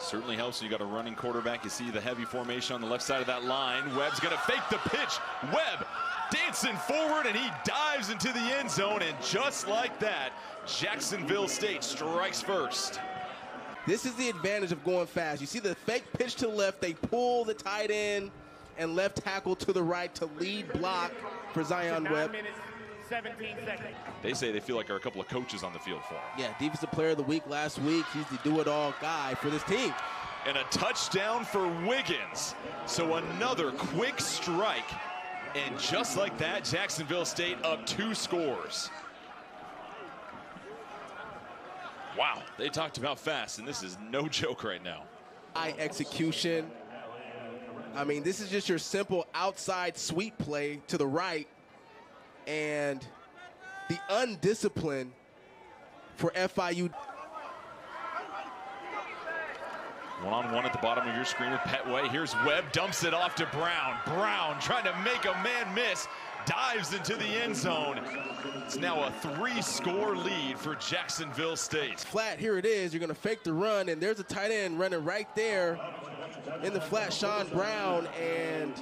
Certainly helps when you got a running quarterback. You see the heavy formation on the left side of that line. Webb's going to fake the pitch. Webb dancing forward, and he dives into the end zone. And just like that, Jacksonville State strikes first. This is the advantage of going fast. You see the fake pitch to the left. They pull the tight end and left tackle to the right to lead block for Zion Webb. Minutes, 17 seconds. They say they feel like there are a couple of coaches on the field for him. Yeah, defensive player of the week last week. He's the do-it-all guy for this team. And a touchdown for Wiggins. So another quick strike. And just like that, Jacksonville State up two scores. Wow, they talked about fast, and this is no joke right now. High execution. I mean, this is just your simple outside sweep play to the right. And the undiscipline for FIU. One on one at the bottom of your screen with Petway. Here's Webb, dumps it off to Brown. Brown trying to make a man miss, dives into the end zone. It's now a three score lead for Jacksonville State. Flat, here it is. You're going to fake the run, and there's a tight end running right there in the flat, Sean Brown. And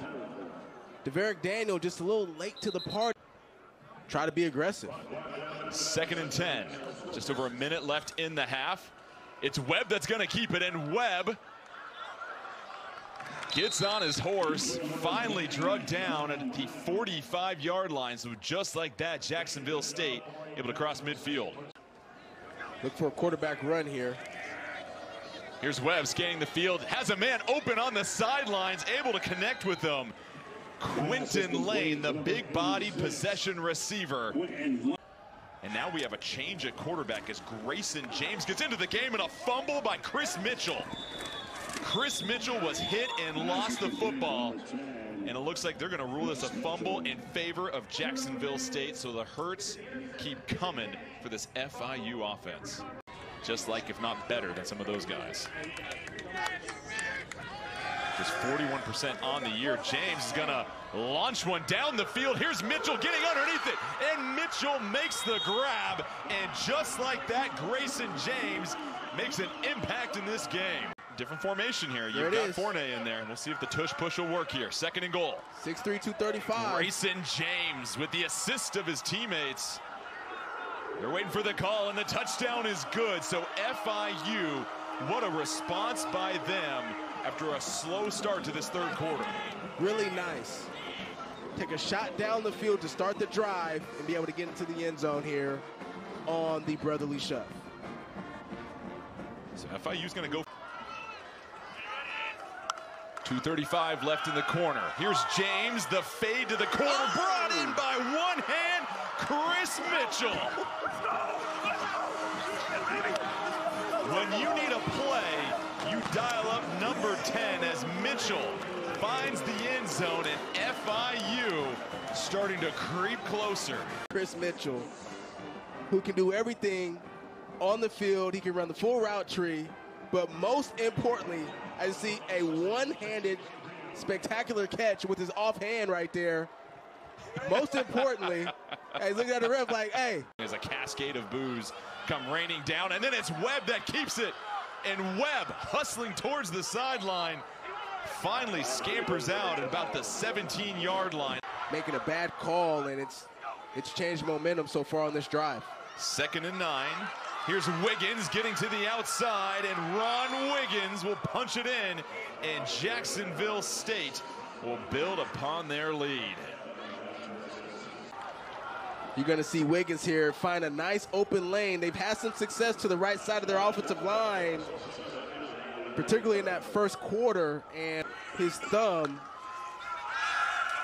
Deverick Daniel just a little late to the party. Try to be aggressive. Second and 10. Just over a minute left in the half. It's Webb that's going to keep it, and Webb gets on his horse, finally drugged down at the 45 yard line. So just like that, Jacksonville State able to cross midfield. Look for a quarterback run here. Here's Webb scanning the field, has a man open on the sidelines, able to connect with them. Quinton Lane, the big body possession receiver. And now we have a change at quarterback as Grayson James gets into the game and a fumble by Chris Mitchell. Chris Mitchell was hit and lost the football. And it looks like they're going to rule this a fumble in favor of Jacksonville State. So the hurts keep coming for this FIU offense. Just like, if not better, than some of those guys. Just 41% on the year. James is going to launch one down the field. Here's Mitchell getting underneath it. And Mitchell makes the grab. And just like that, Grayson James makes an impact in this game. Different formation here. You've got is. Fournay in there. And we'll see if the tush push will work here. Second and goal. 6'3", 235. Grayson James with the assist of his teammates. They're waiting for the call, and the touchdown is good. So FIU, what a response by them after a slow start to this third quarter. Really nice. Take a shot down the field to start the drive and be able to get into the end zone here on the brotherly shove. So FIU's going to go. 235 left in the corner. Here's James, the fade to the corner, oh! brought in by one hand, Chris Mitchell. When you need a play, you dial up number 10 as Mitchell finds the end zone and FIU starting to creep closer. Chris Mitchell, who can do everything on the field. He can run the full route tree, but most importantly, I see a one-handed spectacular catch with his offhand right there. Most importantly, he's looking at the ref like, hey, As a cascade of boos come raining down, and then it's Webb that keeps it. And Webb hustling towards the sideline finally scampers out at about the 17 yard line. making a bad call, and it's it's changed momentum so far on this drive. Second and nine. Here's Wiggins getting to the outside, and Ron Wiggins will punch it in, and Jacksonville State will build upon their lead. You're going to see Wiggins here find a nice open lane. They've had some success to the right side of their offensive line, particularly in that first quarter, and his thumb,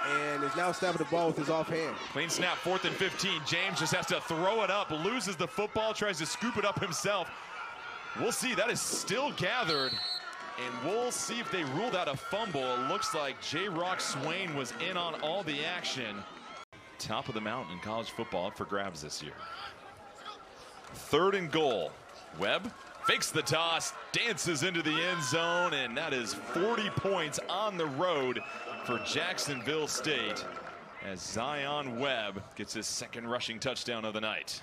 and is now snapping the ball with his offhand. Clean snap, fourth and 15. James just has to throw it up, loses the football, tries to scoop it up himself. We'll see. That is still gathered. And we'll see if they ruled out a fumble. It looks like J. Rock Swain was in on all the action. Top of the mountain in college football for grabs this year. Third and goal. Webb fakes the toss, dances into the end zone, and that is 40 points on the road for Jacksonville State as Zion Webb gets his second rushing touchdown of the night.